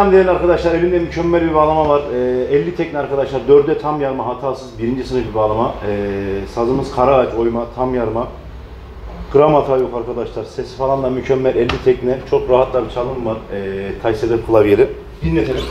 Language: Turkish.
Değerli arkadaşlar elimde mükemmel bir bağlama var. Ee, 50 tekne arkadaşlar. 4'e tam yarma hatasız birinci sınıf bir bağlama. Ee, sazımız kara ağaç oyma tam yarma. Gram hata yok arkadaşlar. Sesi falan da mükemmel 50 tekne. Çok rahat da bir çalım var. Ee, Kayseri klavyeli. Dinletelim.